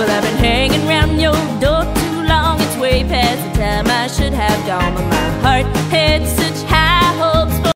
Well, I've been hanging around your door too long. It's way past the time I should have gone, but my heart had